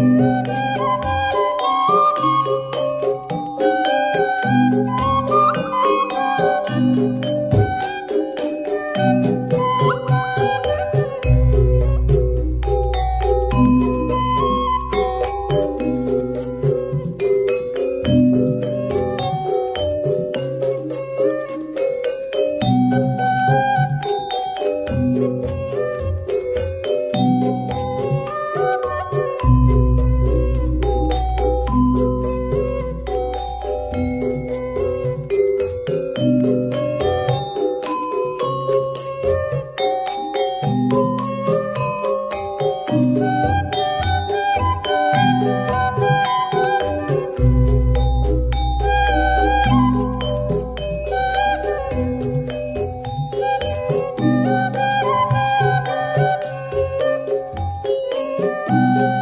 Música Música